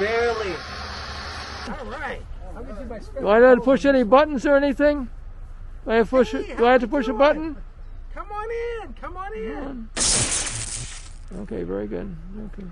Barely. All right. Do I have to push any buttons or anything? Do I have to push, hey, do I have to push a button? Come on in. Come on in. Come on. Okay, very good. Okay.